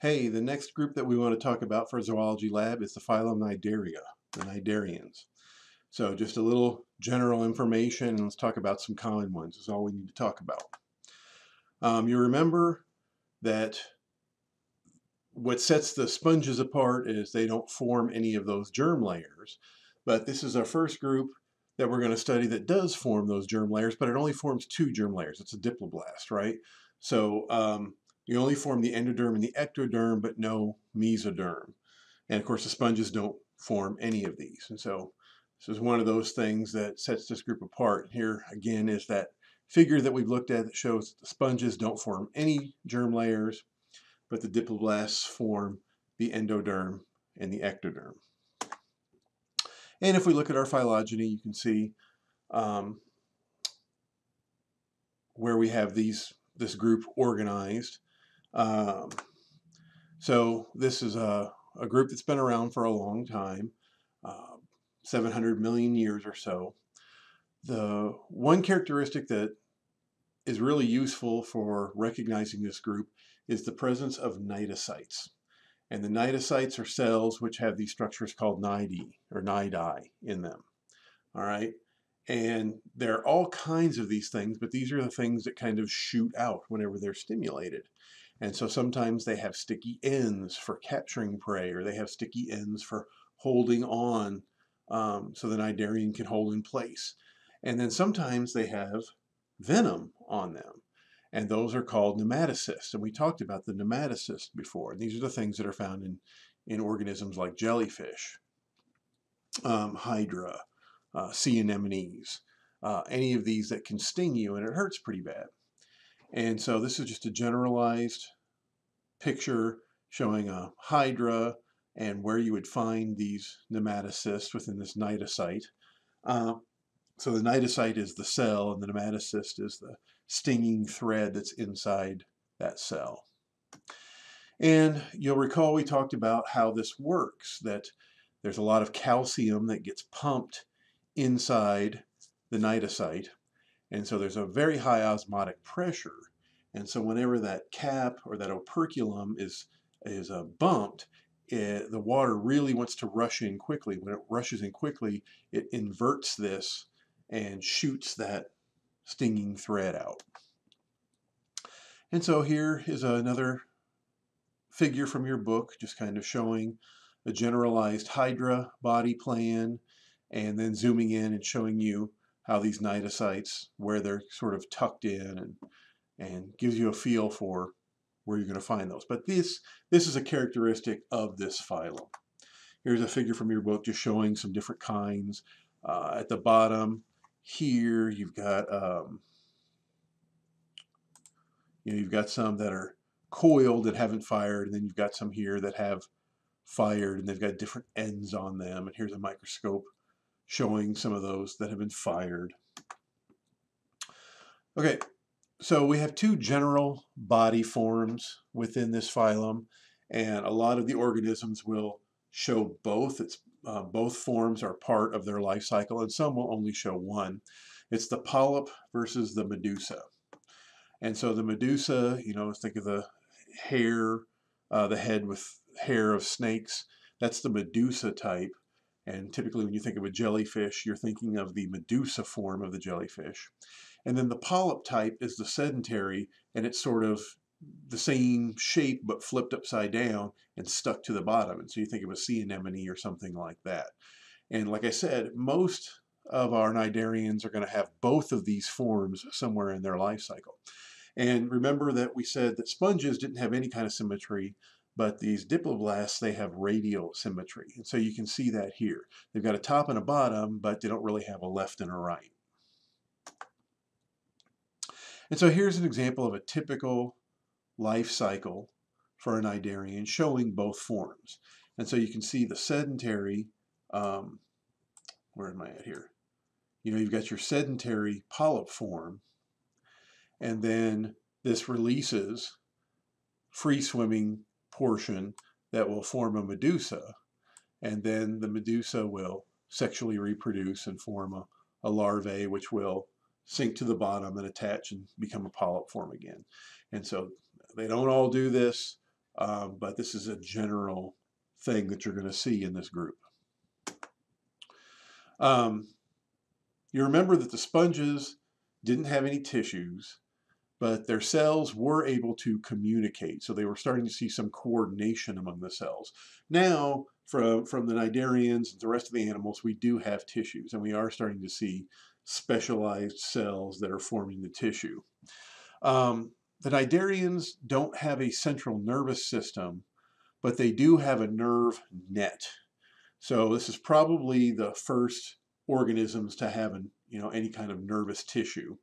hey, the next group that we want to talk about for zoology lab is the phylum Cnidaria, the Cnidarians. So just a little general information, let's talk about some common ones is all we need to talk about. Um, you remember that what sets the sponges apart is they don't form any of those germ layers. But this is our first group that we're going to study that does form those germ layers, but it only forms two germ layers. It's a diploblast, right? So um, you only form the endoderm and the ectoderm, but no mesoderm. And of course, the sponges don't form any of these. And so this is one of those things that sets this group apart. Here again is that figure that we've looked at that shows the sponges don't form any germ layers, but the diploblasts form the endoderm and the ectoderm. And if we look at our phylogeny, you can see um, where we have these this group organized. Um, so this is a, a, group that's been around for a long time, uh, 700 million years or so. The one characteristic that is really useful for recognizing this group is the presence of cnidocytes. And the cnidocytes are cells which have these structures called cnidae or cnidae in them. All right. And there are all kinds of these things, but these are the things that kind of shoot out whenever they're stimulated. And so sometimes they have sticky ends for capturing prey, or they have sticky ends for holding on um, so the cnidarian can hold in place. And then sometimes they have venom on them. And those are called nematocysts. And we talked about the nematocysts before. And these are the things that are found in, in organisms like jellyfish, um, hydra, uh, sea anemones, uh, any of these that can sting you and it hurts pretty bad. And so this is just a generalized picture showing a hydra and where you would find these nematocysts within this cnidocyte. Uh, so the cnidocyte is the cell and the nematocyst is the stinging thread that's inside that cell. And you'll recall we talked about how this works, that there's a lot of calcium that gets pumped inside the cnidocyte. And so there's a very high osmotic pressure. And so whenever that cap or that operculum is, is uh, bumped, it, the water really wants to rush in quickly. When it rushes in quickly, it inverts this and shoots that stinging thread out. And so here is another figure from your book, just kind of showing a generalized Hydra body plan, and then zooming in and showing you how these cnidocytes, where they're sort of tucked in, and, and gives you a feel for where you're going to find those. But this, this is a characteristic of this phylum. Here's a figure from your book just showing some different kinds. Uh, at the bottom, here you've got um, you know you've got some that are coiled that haven't fired and then you've got some here that have fired and they've got different ends on them and here's a microscope showing some of those that have been fired okay so we have two general body forms within this phylum and a lot of the organisms will show both it's uh, both forms are part of their life cycle, and some will only show one. It's the polyp versus the medusa. And so the medusa, you know, think of the hair, uh, the head with hair of snakes. That's the medusa type. And typically when you think of a jellyfish, you're thinking of the medusa form of the jellyfish. And then the polyp type is the sedentary, and it's sort of the same shape but flipped upside down and stuck to the bottom. And so you think of a sea anemone or something like that. And like I said, most of our cnidarians are going to have both of these forms somewhere in their life cycle. And remember that we said that sponges didn't have any kind of symmetry, but these diploblasts, they have radial symmetry. And so you can see that here. They've got a top and a bottom, but they don't really have a left and a right. And so here's an example of a typical life cycle for an cnidarian showing both forms. And so you can see the sedentary, um, where am I at here? You know, you've got your sedentary polyp form, and then this releases free swimming portion that will form a medusa, and then the medusa will sexually reproduce and form a, a larvae which will sink to the bottom and attach and become a polyp form again. And so they don't all do this. um, but this is a general thing that you're going to see in this group. Um, you remember that the sponges didn't have any tissues, but their cells were able to communicate. So they were starting to see some coordination among the cells. Now, from, from the cnidarians and the rest of the animals, we do have tissues, and we are starting to see specialized cells that are forming the tissue. Um, the cnidarians don't have a central nervous system, but they do have a nerve net. So this is probably the first organisms to have an, you know, any kind of nervous tissue.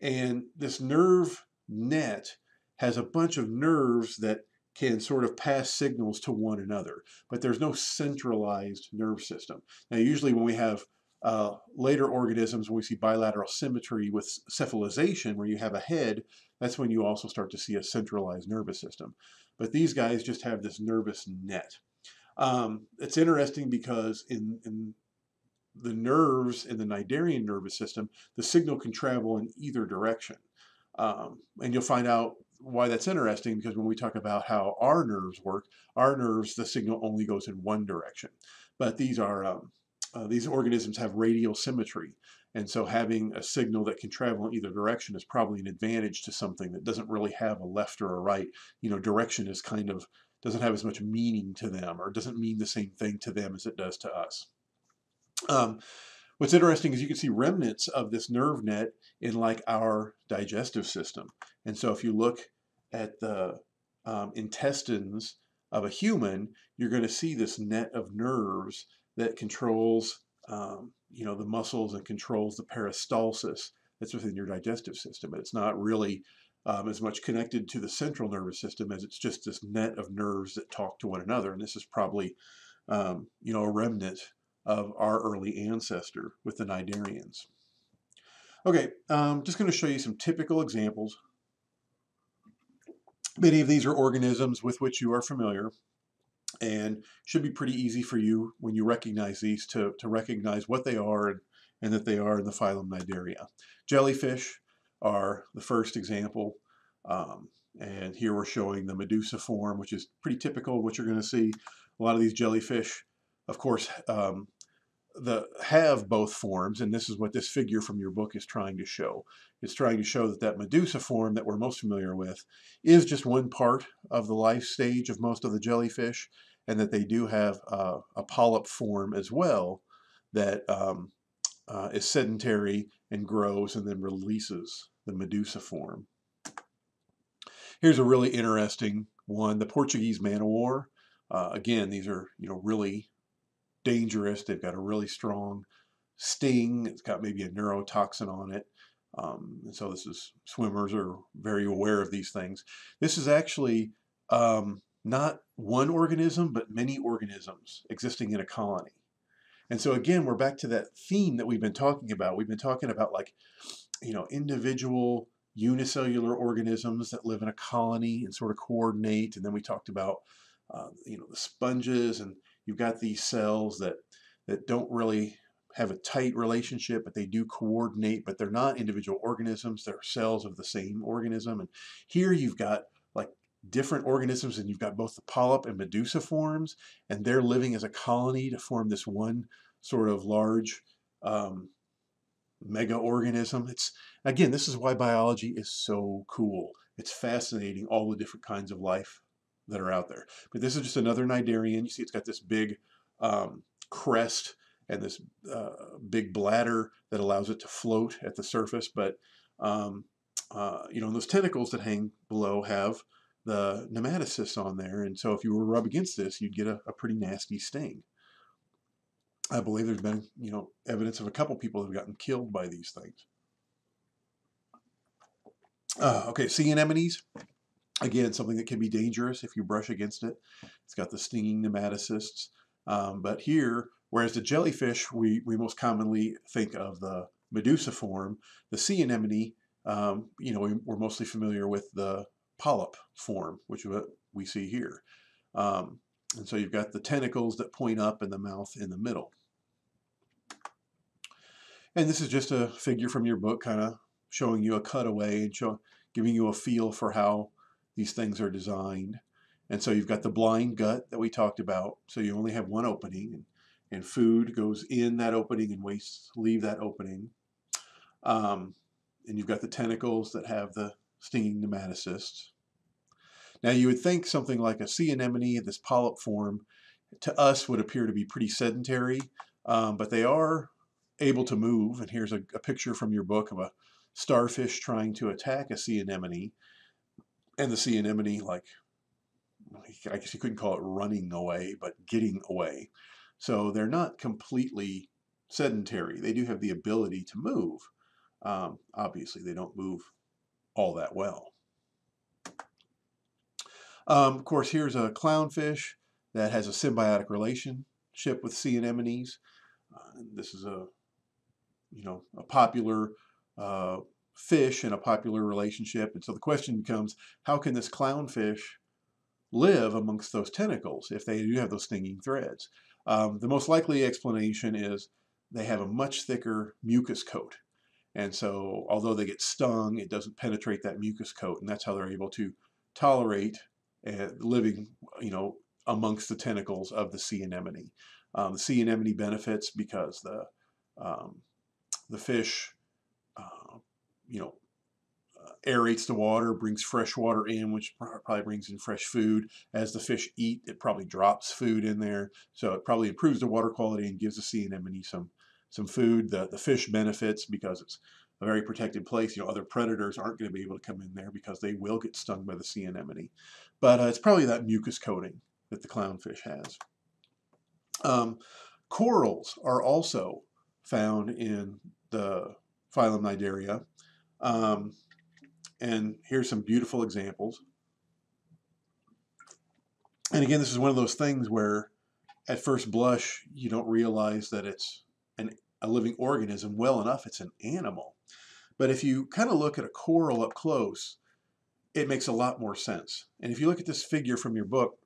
And this nerve net has a bunch of nerves that can sort of pass signals to one another, but there's no centralized nerve system. Now, usually when we have uh, later organisms, when we see bilateral symmetry with cephalization, where you have a head, that's when you also start to see a centralized nervous system. But these guys just have this nervous net. Um, it's interesting because in, in the nerves in the cnidarian nervous system, the signal can travel in either direction. Um, and you'll find out why that's interesting because when we talk about how our nerves work, our nerves, the signal only goes in one direction. But these are um, uh, these organisms have radial symmetry. And so having a signal that can travel in either direction is probably an advantage to something that doesn't really have a left or a right. You know, direction is kind of, doesn't have as much meaning to them or doesn't mean the same thing to them as it does to us. Um, what's interesting is you can see remnants of this nerve net in like our digestive system. And so if you look at the um, intestines of a human, you're going to see this net of nerves that controls um, you know the muscles and controls the peristalsis that's within your digestive system. And it's not really um, as much connected to the central nervous system as it's just this net of nerves that talk to one another. And this is probably um, you know a remnant of our early ancestor with the Cnidarians. Okay, um, just going to show you some typical examples. Many of these are organisms with which you are familiar and should be pretty easy for you when you recognize these to, to recognize what they are and, and that they are in the phylum Cnidaria. Jellyfish are the first example. Um, and here we're showing the medusa form, which is pretty typical of what you're going to see. A lot of these jellyfish, of course, um, the have both forms, and this is what this figure from your book is trying to show. It's trying to show that that Medusa form that we're most familiar with is just one part of the life stage of most of the jellyfish, and that they do have uh, a polyp form as well that um, uh, is sedentary and grows and then releases the Medusa form. Here's a really interesting one, the Portuguese man o' war. Uh, again, these are you know really dangerous. They've got a really strong sting. It's got maybe a neurotoxin on it. Um, and so this is swimmers are very aware of these things. This is actually um, not one organism, but many organisms existing in a colony. And so again, we're back to that theme that we've been talking about. We've been talking about like, you know, individual unicellular organisms that live in a colony and sort of coordinate. And then we talked about, uh, you know, the sponges and You've got these cells that, that don't really have a tight relationship, but they do coordinate, but they're not individual organisms. They're cells of the same organism. And here you've got like different organisms and you've got both the polyp and medusa forms, and they're living as a colony to form this one sort of large um, mega organism. It's again, this is why biology is so cool. It's fascinating, all the different kinds of life that are out there. But this is just another Cnidarian. You see it's got this big um, crest and this uh, big bladder that allows it to float at the surface. But, um, uh, you know, those tentacles that hang below have the nematocysts on there. And so if you were to rub against this, you'd get a, a pretty nasty sting. I believe there's been, you know, evidence of a couple people that have gotten killed by these things. Uh, okay, sea anemones. Again, something that can be dangerous if you brush against it. It's got the stinging nematocysts. Um, but here, whereas the jellyfish, we, we most commonly think of the medusa form, the sea anemone, um, you know, we, are mostly familiar with the polyp form, which is what we see here. Um, and so you've got the tentacles that point up and the mouth in the middle. And this is just a figure from your book kind of showing you a cutaway and show, giving you a feel for how these things are designed. And so you've got the blind gut that we talked about. So you only have one opening, and, and food goes in that opening and wastes leave that opening. Um, and you've got the tentacles that have the stinging nematocysts. Now you would think something like a sea anemone, this polyp form, to us would appear to be pretty sedentary, um, but they are able to move. And here's a, a, picture from your book of a starfish trying to attack a sea anemone. And the sea anemone, like, I guess you couldn't call it running away, but getting away. So they're not completely sedentary. They do have the ability to move. Um, obviously, they don't move all that well. Um, of course, here's a clownfish that has a symbiotic relationship with sea anemones. Uh, this is a, you know, a popular uh, fish in a popular relationship. And so the question becomes, how can this clownfish live amongst those tentacles if they do have those stinging threads? Um, the most likely explanation is they have a much thicker mucus coat. And so although they get stung, it doesn't penetrate that mucus coat. And that's how they're able to tolerate uh, living, you know, amongst the tentacles of the sea anemone. Um, the sea anemone benefits because the um, the fish, you know, uh, aerates the water, brings fresh water in, which probably brings in fresh food. As the fish eat, it probably drops food in there, so it probably improves the water quality and gives the sea anemone some some food. The the fish benefits because it's a very protected place. You know, other predators aren't going to be able to come in there because they will get stung by the sea anemone. But uh, it's probably that mucus coating that the clownfish has. Um, corals are also found in the phylum Cnidaria. Um, and here's some beautiful examples. And again, this is one of those things where at first blush, you don't realize that it's an, a living organism well enough. It's an animal. But if you kind of look at a coral up close, it makes a lot more sense. And if you look at this figure from your book,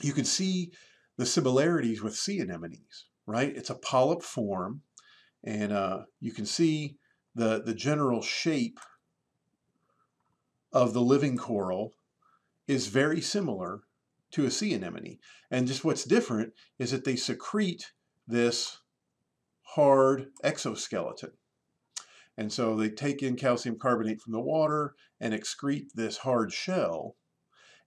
you can see the similarities with sea anemones, right? It's a polyp form, and uh, you can see the, the general shape of the living coral is very similar to a sea anemone. And just what's different is that they secrete this hard exoskeleton. And so they take in calcium carbonate from the water and excrete this hard shell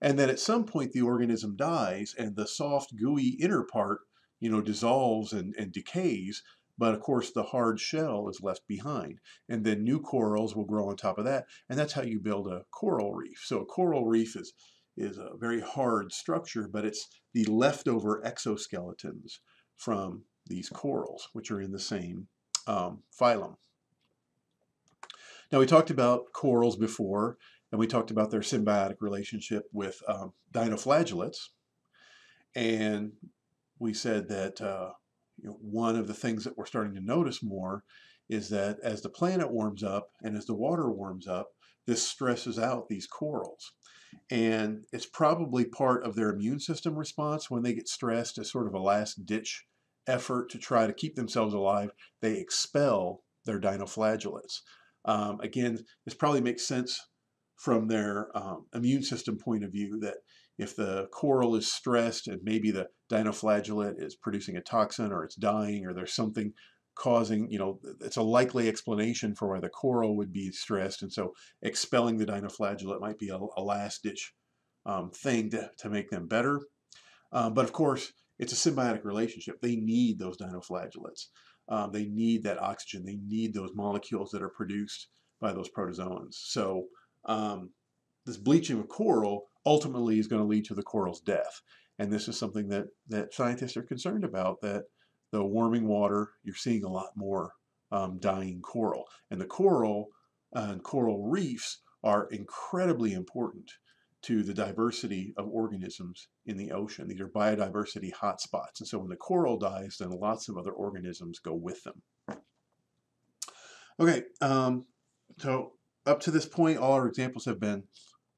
and then at some point the organism dies and the soft gooey inner part you know dissolves and, and decays but of course the hard shell is left behind and then new corals will grow on top of that and that's how you build a coral reef so a coral reef is is a very hard structure but it's the leftover exoskeletons from these corals which are in the same um, phylum now we talked about corals before and we talked about their symbiotic relationship with um, dinoflagellates. And we said that uh, you know, one of the things that we're starting to notice more is that as the planet warms up and as the water warms up, this stresses out these corals. And it's probably part of their immune system response when they get stressed as sort of a last ditch effort to try to keep themselves alive. They expel their dinoflagellates. Um, again, this probably makes sense from their um, immune system point of view that if the coral is stressed and maybe the dinoflagellate is producing a toxin or it's dying or there's something causing, you know, it's a likely explanation for why the coral would be stressed. And so expelling the dinoflagellate might be a, a last ditch um, thing to, to make them better. Um, but of course, it's a symbiotic relationship. They need those dinoflagellates. Um, they need that oxygen. They need those molecules that are produced by those protozoans. So um, this bleaching of coral ultimately is going to lead to the coral's death. And this is something that, that scientists are concerned about, that the warming water, you're seeing a lot more um, dying coral. And the coral uh, and coral reefs are incredibly important to the diversity of organisms in the ocean. These are biodiversity hotspots. And so when the coral dies, then lots of other organisms go with them. Okay, um, so up to this point, all our examples have been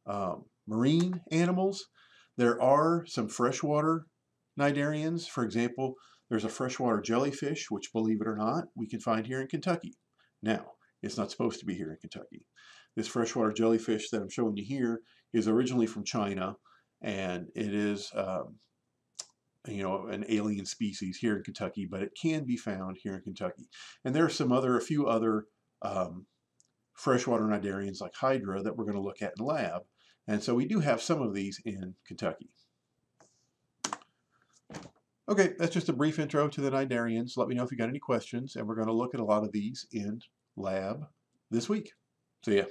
um, marine animals. There are some freshwater cnidarians. For example, there's a freshwater jellyfish, which, believe it or not, we can find here in Kentucky. Now, it's not supposed to be here in Kentucky. This freshwater jellyfish that I'm showing you here is originally from China, and it is um, you know an alien species here in Kentucky, but it can be found here in Kentucky. And there are some other, a few other um, freshwater cnidarians like Hydra that we're going to look at in lab. And so we do have some of these in Kentucky. Okay, that's just a brief intro to the cnidarians. Let me know if you got any questions, and we're going to look at a lot of these in lab this week. See ya.